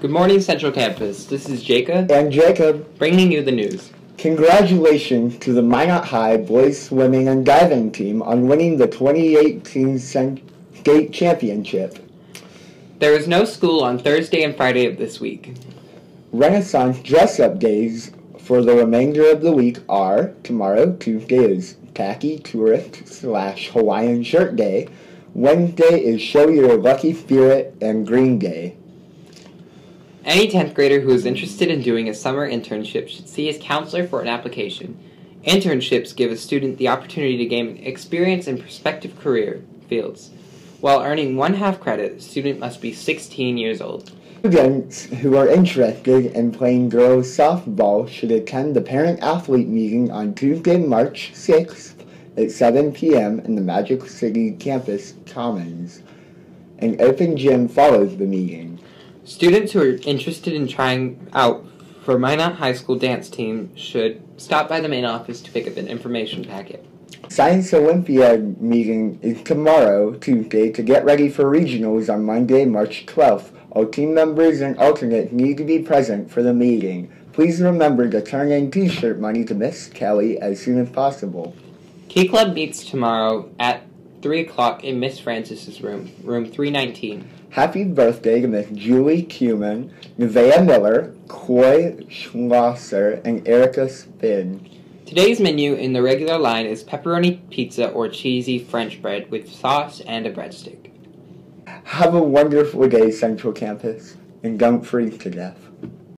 Good morning, Central Campus. This is Jacob And Jacob, bringing you the news. congratulations to the Minot High boys swimming and diving team on winning the 2018 state championship. There is no school on Thursday and Friday of this week. Renaissance dress-up days for the remainder of the week are tomorrow, Tuesday is tacky tourist slash Hawaiian shirt day. Wednesday is show your lucky spirit and green day. Any 10th grader who is interested in doing a summer internship should see his counselor for an application. Internships give a student the opportunity to gain experience in prospective career fields. While earning one half credit, the student must be 16 years old. Students who are interested in playing girls softball should attend the parent athlete meeting on Tuesday, March 6th at 7 p.m. in the Magic City campus commons. An open gym follows the meeting. Students who are interested in trying out for Minot High School dance team should stop by the main office to pick up an information packet. Science Olympiad meeting is tomorrow, Tuesday, to get ready for regionals on Monday, March 12th. All team members and alternates need to be present for the meeting. Please remember to turn in t-shirt money to Miss Kelly as soon as possible. Key Club meets tomorrow at 3 o'clock in Miss Francis's room, room 319. Happy birthday to Miss Julie Cuman, Nevaeh Miller, Coy Schlosser, and Erica Spin. Today's menu in the regular line is pepperoni pizza or cheesy French bread with sauce and a breadstick. Have a wonderful day, Central Campus, and don't freeze to death.